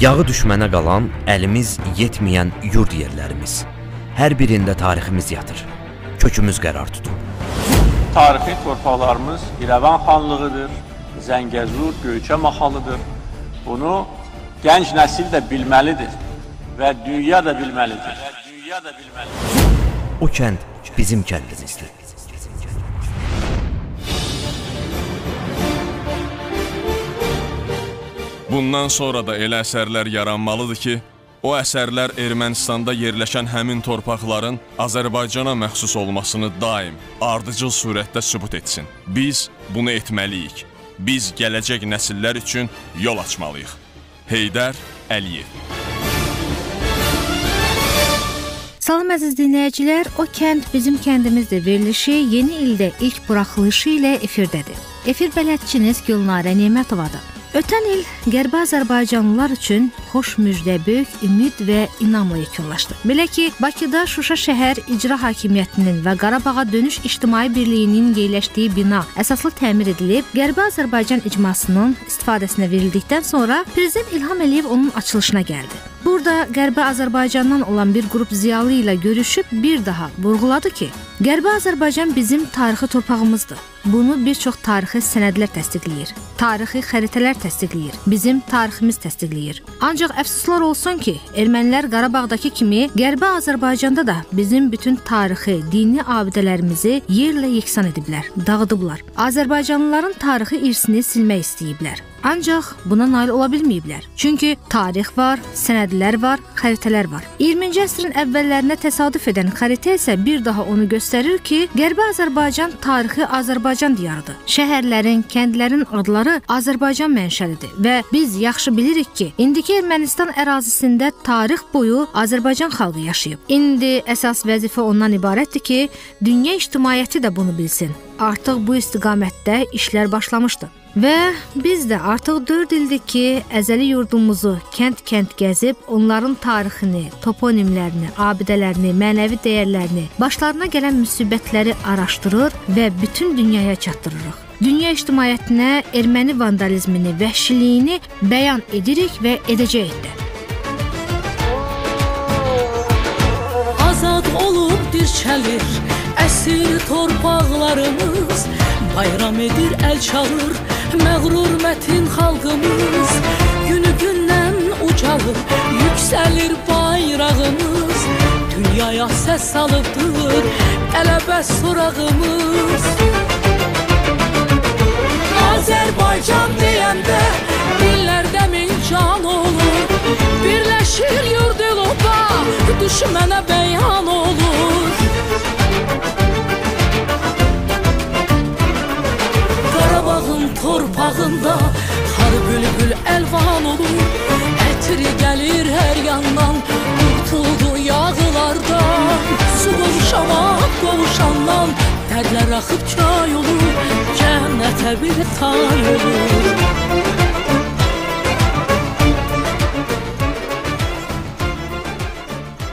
Yağı düşmənə qalan, əlimiz yetməyən yurd yerlərimiz. Hər birində tariximiz yatır. Kökümüz qərar tutub. Tarixi torpaqlarımız İrəvan xanlığıdır, Zəngəzur, Göyçə mahalıdır. Bunu gənc nəsil də bilməlidir və dünya da bilməlidir. Və dünya da bilməlidir. O kənd bizim kəndimizdir. Bundan sonra da elə əsərlər yaranmalıdır ki, o əsərlər Ermənistanda yerləşən həmin torpaqların Azərbaycana məxsus olmasını daim, ardıcıl surətdə sübut etsin. Biz bunu etməliyik. Biz gələcək nəsillər üçün yol açmalıyıq. Heydər Əliyev Salam əziz dinləyicilər, o kənd bizim kəndimizdir verilişi yeni ildə ilk buraxılışı ilə efirdədir. Efir bələdçiniz Gülnarə Nemətovadır. Ötən il Qərbi Azərbaycanlılar üçün xoş müjdə, böyük ümid və inamla yekunlaşdı. Belə ki, Bakıda Şuşa şəhər icra hakimiyyətinin və Qarabağa dönüş ictimai birliyinin yerləşdiyi bina əsaslı təmir edilib, Qərbi Azərbaycan icmasının istifadəsinə verildikdən sonra prezident İlham Əliyev onun açılışına gəldi. Burada Qərbi Azərbaycandan olan bir qrup ziyalı ilə görüşüb bir daha vurğuladı ki, Qərbi Azərbaycan bizim tarixi torpağımızdır. Bunu bir çox tarixi sənədlər təsdiqləyir. Tarixi xəritələr təsdiqləyir. Bizim tariximiz təsdiqləyir. Ancaq əfsuslar olsun ki, ermənilər Qarabağdakı kimi Qərbi Azərbaycanda da bizim bütün tarixi, dini abidələrimizi yerlə yeksan ediblər, dağıdıblar. Azərbaycanlıların tarixi irsini silmək istəyiblər. Ancaq buna nail ola bilməyiblər. Çünki tarix var, sənədlər var, xəritələr var. 20-ci əsrin əvvəllərinə təsadüf edən xəritə isə bir daha onu göstərir ki, Qərbi Azərbaycan tarixi Azərbaycan diyarıdır. Şəhərlərin, kəndlərin adları Azərbaycan mənşəlidir və biz yaxşı bilirik ki, indiki Ermənistan ərazisində tarix boyu Azərbaycan xalqı yaşayıb. İndi əsas vəzifə ondan ibarətdir ki, dünya ictimaiyyəti də bunu bilsin. Artıq bu istiqamətdə işlər başlamışdı. Və biz də artıq 4 ildir ki, əzəli yurdumuzu kənd-kənd gəzib, onların tarixini, toponimlərini, abidələrini, mənəvi dəyərlərini, başlarına gələn müsibətləri araşdırır və bütün dünyaya çatdırırıq. Dünya ictimaiyyətinə erməni vandalizmini, vəhşiliyini bəyan edirik və edəcəyik də. Azad olub dirçəlir əsir torpaqlarımız Bayram edir əl çalır məğrur mətin xalqımız Günü gündən ucalır, yüksəlir bayrağımız. Dünyaya səs salıbdır qələbə sorağımız. Azərbaycan deyəndə dillərdə min can olur. Birləşir yurd eloba, düşmənə bəyan olur torpağında Xar bülbül əlvan olur. Ətri gəlir hər yandan Qurtuldu yağılardan Su qovuşamaq qovuşandan Dərdlər axıb çay olur Cənnətə bir tay olur.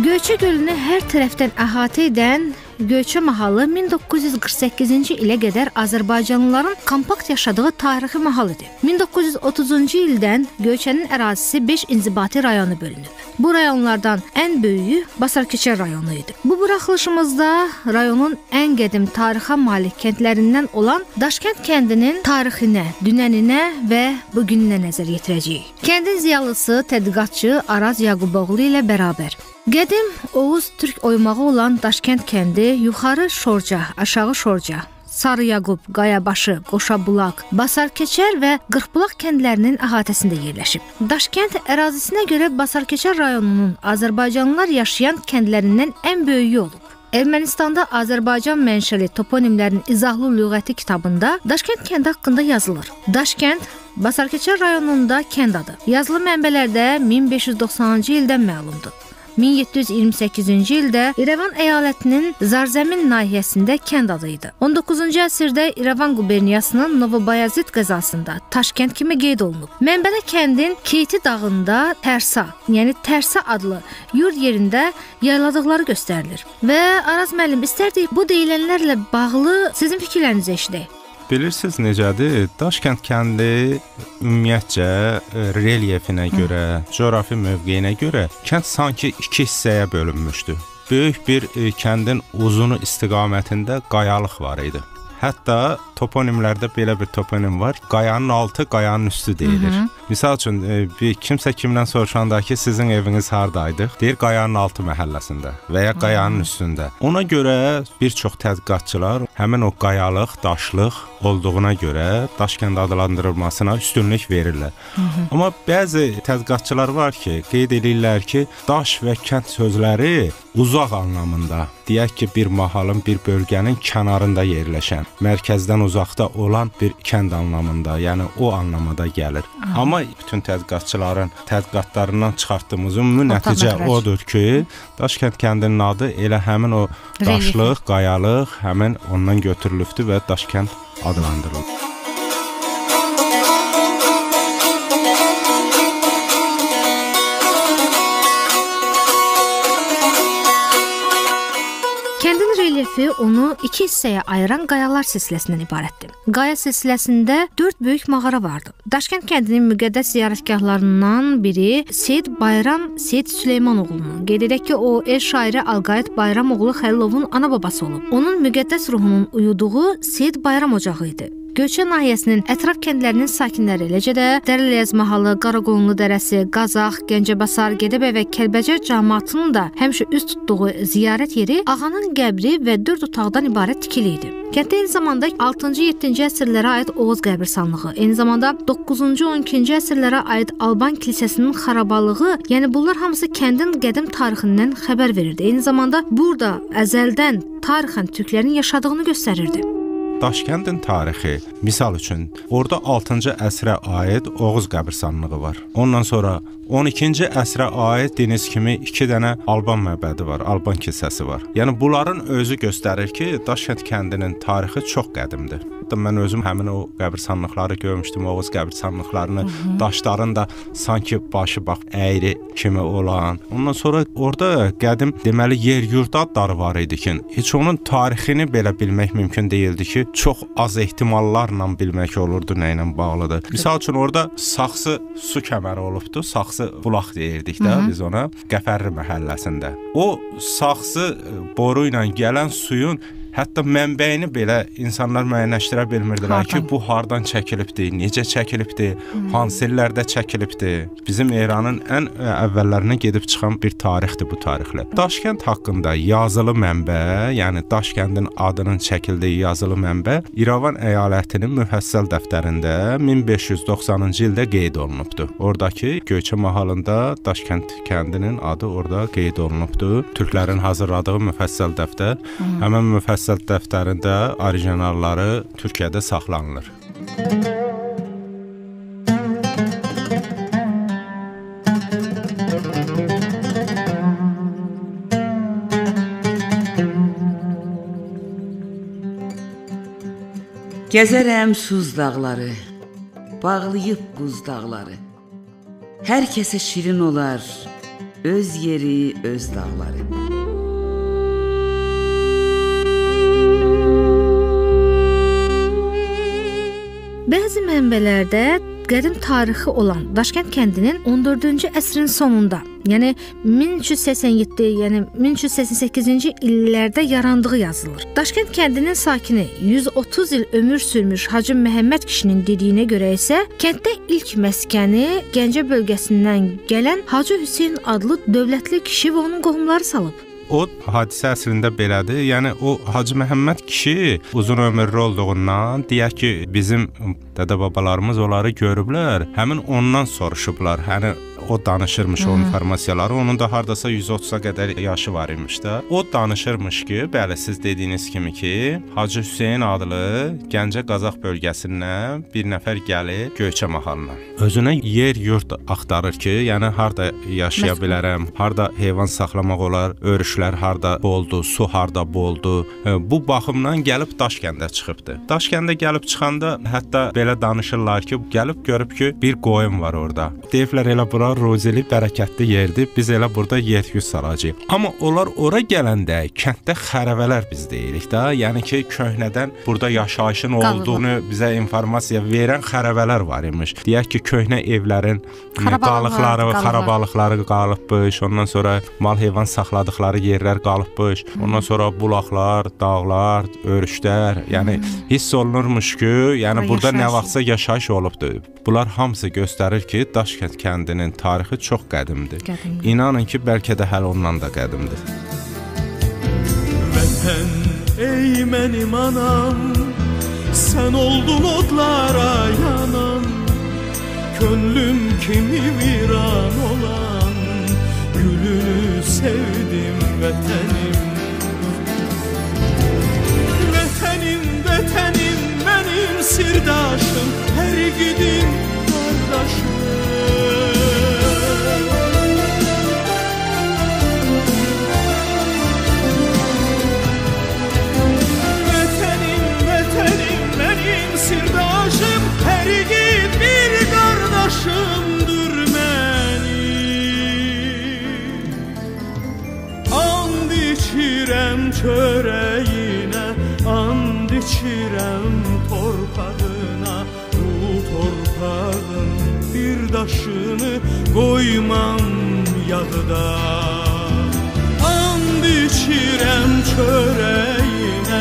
Göyçə gölünü hər tərəfdən əhatə edən Göyçə mahalı 1948-ci ilə qədər Azərbaycanlıların kompakt yaşadığı tarixi mahal idi. 1930-cu ildən Göyçənin ərazisi 5 inzibati rayona bölünüb. Bu rayonlardan ən böyüyü Basarkeçər rayonu idi. Bu buraxılışımızda rayonun ən qədim tarixə malik kəndlərindən olan Daşkənd kəndinin tarixinə, dünəninə və bu gününə nəzər yetirəcəyik. Kəndin ziyalısı, tədqiqatçı Araz Yaquboğlu ilə bərabər Qədim Oğuz türk oymağı olan Daşkənd kəndi yuxarı Şorca, aşağı Şorca, Sarı Yaqub, Qayabaşı, Qoşabulaq, Basarkeçər və Qırxbulaq kəndlərinin əhatəsində yerləşib. Daşkənd ərazisinə görə Basarkeçər rayonunun Azərbaycanlılar yaşayan kəndlərindən ən böyüyü olub. Ermənistanda Azərbaycan mənşəli toponimlərin izahlı lüğəti kitabında Daşkənd kəndi haqqında yazılır. Daşkənd Basarkeçər rayonunda kənd adı. Yazılı mənbələrdə 1590-cı ildən məlumdur. 1728-ci ildə İrəvan əyalətinin Zarzəmin nahiyəsində kənd adı idi. 19-cu əsrdə İrəvan quberniyasının Novobayazid qəzasında Daşkənd kimi qeyd olunub. Mənbədə kəndin Keyti dağında Tərsa, yəni Tərsa adlı yurd yerində yayladıqları göstərilir. Və Araz müəllim istərdik bu deyilənlərlə bağlı sizin fikirlərinizi eşidək. Bilirsiniz necədir? Daşkənd kəndi ümumiyyətcə e, relyefinə görə, coğrafi mövqeyinə görə kənd sanki iki hissəyə bölünmüşdü. Böyük bir e, kəndin uzunu istiqamətində qayalıq var idi. Hətta toponimlərdə belə bir toponim var. Qayanın altı, qayanın üstü deyilir. Hı -hı. Misal üçün e, bir kimsə kimdən soruşanda ki, sizin eviniz hardaydıq? Deyir qayanın altı məhəlləsində və ya qayanın üstündə. Ona görə bir çox tədqiqatçılar həmin o qayalıq, daşlıq olduğuna görə Daşkənd adlandırılmasına üstünlük verirlər. Hı -hı. Amma bəzi tədqiqatçılar var ki, qeyd edirlər ki, daş və kənd sözləri uzaq anlamında, deyək ki, bir mahalın, bir bölgənin kənarında yerləşən, mərkəzdən uzaqda olan bir kənd anlamında, yəni o anlamada gəlir. Aha. Amma bütün tədqiqatçıların tədqiqatlarından çıxartdığımız ümumi nəticə odur ki, Daşkənd kəndinin adı elə həmin o daşlıq, qayalıq, həmin ondan götürülübdür və Daşkənd adlandırılıb. Relyefi onu iki hissəyə ayıran qayalar silsiləsindən ibarətdir. Qaya silsiləsində 4 böyük mağara vardı. Daşkənd kəndinin müqəddəs ziyarətgahlarından biri Seyid Bayram Seyid Süleymanoğlunun. Qeyd edək ki, o el şairi Alqayıt Bayramoğlu Xəlilovun ana babası olub. Onun müqəddəs ruhunun uyuduğu Seyid Bayram ocağı idi. Göyçə nahiyəsinin ətraf kəndlərinin sakinləri, eləcə də Dərəliyəz mahalı, Qaraqonlu dərəsi, Qazax, Gəncəbasar, Gədəbəy və Kəlbəcər cəmaatının da həmişə üz tutduğu ziyarət yeri ağanın qəbri və 4 otaqdan ibarət tikili idi. Kənddə eyni zamanda 6-7-ci əsrlərə aid Oğuz qəbirstanlığı, eyni zamanda 9-12-ci əsrlərə aid Alban kilsəsinin xarabalığı, yəni bunlar hamısı kəndin qədim tarixindən xəbər verirdi. Eyni zamanda burada əzəldən tarixən türklərin yaşadığını göstərirdi. Daşkəndin tarixi, misal üçün, orada 6-cı əsrə aid Oğuz qəbirstanlığı var. Ondan sonra 12-ci əsrə aid deniz kimi 2 dənə Alban məbədi var, Alban kilsəsi var. Yəni bunların özü göstərir ki, Daşkənd kəndinin tarixi çox qədimdir. Hətta mən özüm həmin o qəbirstanlıqları görmüşdüm, Oğuz qəbirstanlıqlarını, Hı -hı. daşların da sanki başı bax əyri kimi olan. Ondan sonra orada qədim deməli yer-yurd adları var idi ki, heç onun tarixini belə bilmək mümkün değildi ki, çox az ehtimallarla bilmək olurdu nə ilə bağlıdır. Məsəl üçün orada saxsı su kəməri olubdu, saxsı bulaq deyirdik də Hı -hı. biz ona Qəfərli məhəlləsində. O saxsı boru ilə gələn suyun Hətta mənbəyini belə insanlar müəyyənləşdirə bilmirdilər hardan? ki, bu hardan çəkilibdi, necə çəkilibdi, hmm. hansı illərdə çəkilibdi. Bizim eranın ən əvvəllərinə gedib çıxan bir tarixdir bu tarixlər. Daşkənd haqqında yazılı mənbə, yəni Daşkəndin adının çəkildiyi yazılı mənbə İrəvan əyalətinin müfəssəl dəftərində 1590-cı ildə qeyd olunubdu. Oradakı Göyçə mahalında Daşkənd kəndinin adı orada qeyd olunubdu. Türklərin hazırladığı müfəssəl dəftər. Hmm. Həmin müfəssəl məhsəl dəftərində orijinalları Türkiyədə saxlanılır. Gəzərəm suz dağları, bağlayıb buz dağları. Hər kəsə şirin olar öz yeri, öz dağları. Mənbələrdə qədim tarixi olan Daşkənd kəndinin 14-cü əsrin sonunda, yəni 1387, yəni 1388-ci illərdə yarandığı yazılır. Daşkənd kəndinin sakini 130 il ömür sürmüş Hacı Məhəmməd kişinin dediyinə görə isə kənddə ilk məskəni Gəncə bölgəsindən gələn Hacı Hüseyn adlı dövlətli kişi və onun qohumları salıb o hadisə əslində belədir. Yəni o Hacı Məhəmməd kişi uzun ömürlü olduğundan deyək ki, bizim dədə-babalarımız onları görüblər. Həmin ondan soruşublar. Hani o danışırmış Hı -hı. o informasiyaları. Onun da hardasa 130-a qədər yaşı var imiş də. O danışırmış ki, bəli siz dediyiniz kimi ki, Hacı Hüseyn adlı Gəncə Qazax bölgəsindən bir nəfər gəlir Göyçə mahalına. Özünə yer yurt axtarır ki, yəni harda yaşaya Məsələn. bilərəm, harda heyvan saxlamaq olar, örüşlər harda boldu, su harda boldu. Bu baxımdan gəlib Daşkəndə çıxıbdı. Daşkəndə gəlib çıxanda hətta belə danışırlar ki, gəlib görüb ki, bir qoyun var orada. Deyiblər elə bura rozili, bərəkətli yerdir. Biz elə burada yer yüz salacağıq. Amma onlar ora gələndə kənddə xərəvələr biz deyirik də. Yəni ki, köhnədən burada yaşayışın olduğunu bizə informasiya verən xərəvələr var imiş. Deyək ki, köhnə evlərin Xarabalıqlar, qalıqları, qalıqlar. xarabalıqları qalıbmış. Ondan sonra mal heyvan saxladıkları yerlər qalıbmış. Ondan sonra bulaqlar, dağlar, örüşlər, yəni hiss olunurmuş ki, yəni Bura burada nə vaxtsa yaşayış olubdu. Bunlar hamısı göstərir ki, Daşkənd kəndinin tarixi çox qədimdir. Qədimdir. İnanın ki, bəlkə də hələ ondan da qədimdir. Vətən ey mənim anam Sən oldun odlara yanan Könlüm kimi viran olan Gülünü sevdim vətənim Vətənim, vətənim mənim sirdaşım Hər gidim qardaşım Geçirem torpağına Bu torpağın bir daşını Koymam yadıda And içirem çöreğine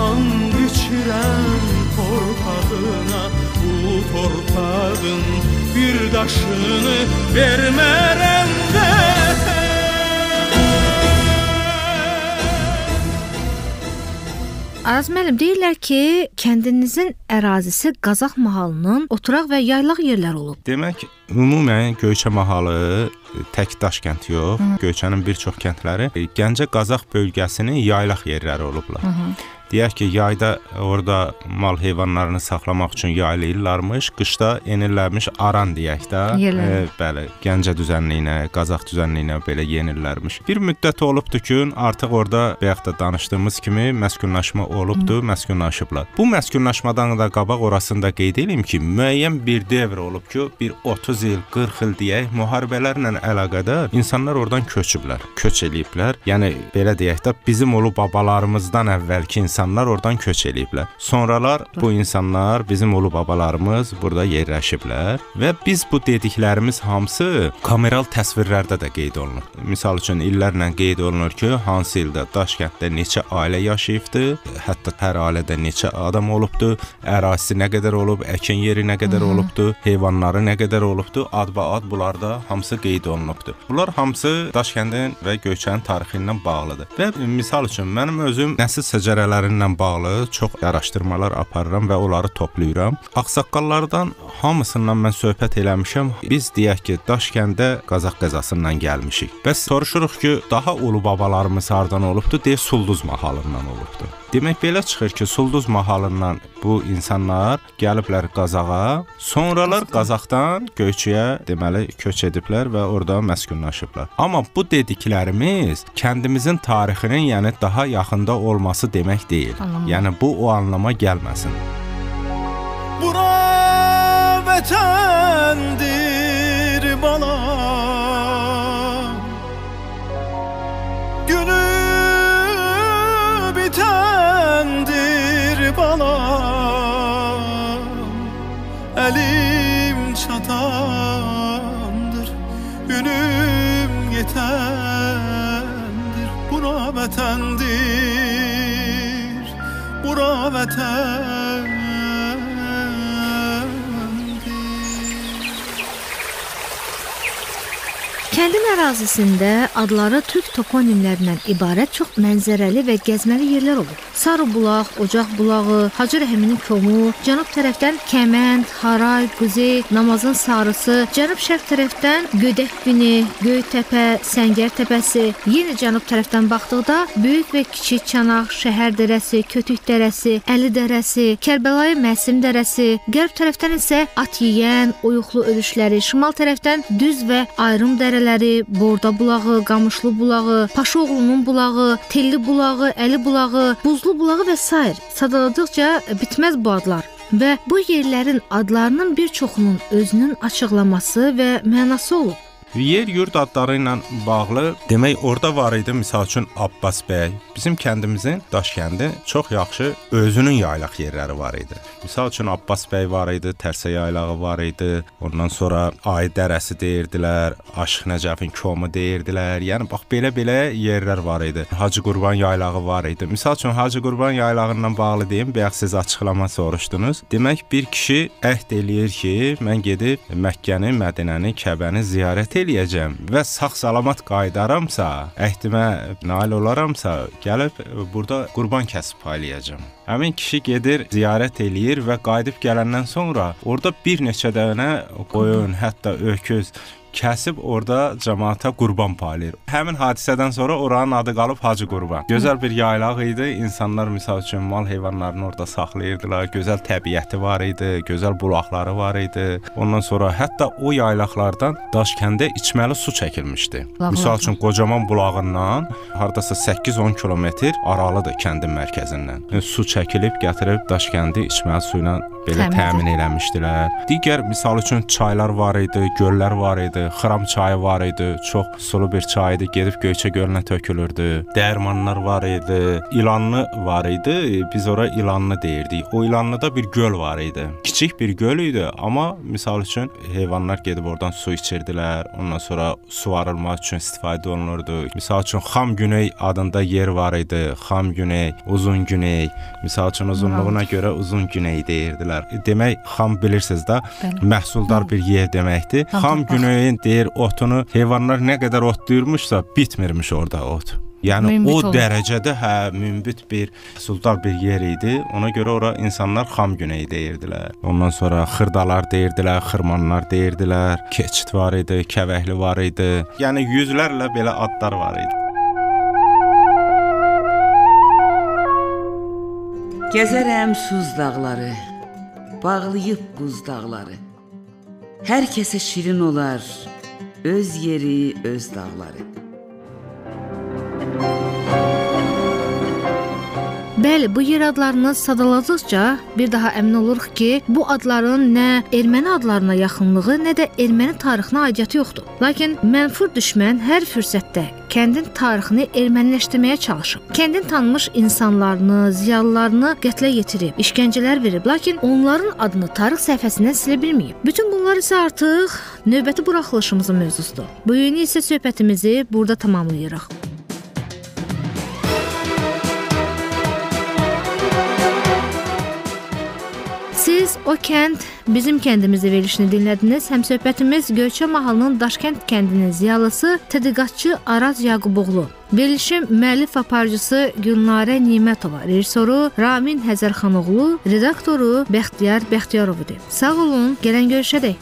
And içirem torpağına Bu torpağın bir daşını Vermerem de Araz müəllim deyirlər ki, kəndinizin ərazisi Qazax mahalının oturaq və yaylaq yerləri olub. Demək, ümumən Göyçə mahalı tək Daşkənd yox, Göyçənin bir çox kəndləri Gəncə Qazax bölgəsinin yaylaq yerləri olublar. Deyək ki, yayda orada mal heyvanlarını saxlamaq üçün yaylayırlarmış, qışda enirlərmiş aran deyək də. Yerləri. bəli, Gəncə düzənliyinə, Qazax düzənliyinə belə yenirlərmiş. Bir müddət olubdu ki, artıq orada bayaq da danışdığımız kimi məskunlaşma olubdu, məskunlaşıblar. Bu məskunlaşmadan da qabaq orasında qeyd edim ki, müəyyən bir dövr olub ki, bir 30 il, 40 il deyək, müharibələrlə əlaqədar insanlar oradan köçüblər, köç eləyiblər. Yəni belə deyək də bizim ulu babalarımızdan əvvəlki insanlar oradan köç eləyiblər. Sonralar bu insanlar bizim ulu babalarımız burada yerləşiblər və biz bu dediklərimiz hamısı kameral təsvirlərdə də qeyd olunur. Misal üçün illərlə qeyd olunur ki, hansı ildə Daşkənddə neçə ailə yaşayıbdı, hətta hər ailədə neçə adam olubdu, ərazisi nə qədər olub, əkin yeri nə qədər olubdu, heyvanları nə qədər olubdu, adba-ad bunlarda hamısı qeyd olunubdu. Bunlar hamısı Daşkəndin və Göyçənin tarixi ilə bağlıdır. Və misal üçün mənim özüm nəsil şəcərələrindən bağlı çox araşdırmalar aparıram və onları toplayıram. Ağsaqqallardan hamısından mən söhbət eləmişəm. Biz deyək ki, Daşkəndə Qazax qəzasından gəlmişik. Bəs soruşuruq ki, daha ulu babalarımız hardan olubdu? Deyə Sulduz mahalından olubdu. Demək belə çıxır ki, Sulduz mahalından bu insanlar gəliblər Qazağa, sonralar Qazaxdan Göyçəyə deməli köç ediblər və orada məskunlaşıblar. Amma bu dediklərimiz kəndimizin tarixinin, yəni daha yaxında olması demək deyil. Anladım. Yəni bu o anlama gəlməsin. Bura vətəndir Ünüm yetəndir Bura vətəndir Bura vətəndir Kəndin ərazisində adları türk toponimlərindən ibarət çox mənzərəli və gəzməli yerlər olub. Sarı bulaq, Ocaq bulağı, Hacı Rəhiminin komu, cənub tərəfdən Kəmənd, Haray, Quzey, Namazın sarısı, cənub-şərq tərəfdən Gödək bini, Göytəpə, Səngər təpəsi, yenə cənub tərəfdən baxdıqda böyük və kiçik çanaq, Şəhər dərəsi, Kötük dərəsi, Əli dərəsi, Kərbəlayı Məsim dərəsi, qərb tərəfdən isə at yeyən, oyuqlu örüşləri, şimal tərəfdən düz və ayrım dərələri, Borda bulağı, Qamışlı bulağı, Paşaoğlunun bulağı, Telli bulağı, Əli bulağı, Buzlu bulağı və s. sadaladıqca bitməz bu adlar. Və bu yerlərin adlarının bir çoxunun özünün açıqlaması və mənası olub. Yer yurd adları ilə bağlı demək orada var idi misal üçün Abbas bəy. Bizim kəndimizin Daşkəndi çox yaxşı özünün yaylaq yerləri var idi. Misal üçün Abbas bəy var idi, Tərsə yaylağı var idi. Ondan sonra Ay dərəsi deyirdilər, Aşıq Nəcəfin komu deyirdilər. Yəni bax belə-belə yerlər var idi. Hacı Qurban yaylağı var idi. Misal üçün Hacı Qurban yaylağı ilə bağlı deyim, bayaq siz açıqlama soruşdunuz. Demək bir kişi əhd eləyir ki, mən gedib Məkkəni, Mədinəni, Kəbəni ziyarət eləyəcəm və sağ-salamat qayıdaramsa, əhdimə nail olaramsa, gəlib burada qurban kəsib paylayacağam. Həmin kişi gedir, ziyarət eləyir və qayıdıb gələndən sonra orada bir neçə dənə qoyun, hətta öküz kəsib orada cəmaata qurban paylayır. Həmin hadisədən sonra oranın adı qalıb Hacı Qurban. Gözəl bir yaylaq idi. İnsanlar misal üçün mal heyvanlarını orada saxlayırdılar. Gözəl təbiəti var idi, gözəl bulaqları var idi. Ondan sonra hətta o yaylaqlardan Daşkəndə içməli su çəkilmişdi. Misal üçün Qocaman bulağından hardasa 8-10 kilometr aralıdır kəndin mərkəzindən. Yəni, su çəkilib gətirib Daşkəndi içməli su ilə belə Təmin eləmişdilər. Digər misal üçün çaylar var idi, göllər var idi, Xıram çayı var idi. Çox sulu bir çay idi. Gedib Göyçə gölünə tökülürdü. Dərmanlar var idi. İlanlı var idi. Biz ora İlanlı deyirdik. O İlanlıda bir göl var idi. Kiçik bir göl idi, amma misal üçün heyvanlar gedib oradan su içirdilər. Ondan sonra suvarılmaq üçün istifadə olunurdu. Misal üçün Xam Güney adında yer var idi. Xam Güney, Uzun Güney. Misal üçün uzunluğuna görə Uzun Güney deyirdilər. Demək, xam bilirsiniz də, məhsuldar bir yer deməkdir. Xam torpaq. Güneyin deyir otunu heyvanlar nə qədər otlayırmışsa bitmirmiş orada ot. Yəni Münbit o olur. dərəcədə hə münbit bir məhsuldar bir yer idi. Ona görə ora insanlar xam güney deyirdilər. Ondan sonra xırdalar deyirdilər, xırmanlar deyirdilər, keçid var idi, kəvəhli var idi. Yəni yüzlərlə belə adlar var idi. Gəzərəm suz dağları, bağlayıb buz dağları. Hər kəsə şirin olar öz yeri, öz dağları. Bəli, bu yer adlarını sadaladıqca bir daha əmin oluruq ki, bu adların nə erməni adlarına yaxınlığı, nə də erməni tarixinə aidiyyəti yoxdur. Lakin mənfur düşmən hər fürsətdə kəndin tarixini erməniləşdirməyə çalışıb. Kəndin tanınmış insanlarını, ziyalılarını qətlə yetirib, işgəncələr verib, lakin onların adını tarix səhifəsindən silə bilməyib. Bütün bunlar isə artıq növbəti buraxılışımızın mövzusudur. Bu gün isə söhbətimizi burada tamamlayırıq. Siz o kənd bizim kəndimizdə verilişini dinlədiniz. Həmsöhbətimiz Göyçə mahalının Daşkənd kəndinin ziyalısı, tədqiqatçı Araz Yaquboğlu. Verilişin müəllif aparıcısı Gülnarə Nimətova, rejissoru Ramin Həzərxanoğlu, redaktoru Bəxtiyar Bəxtiyarovudur. Sağ olun, gələn görüşədək.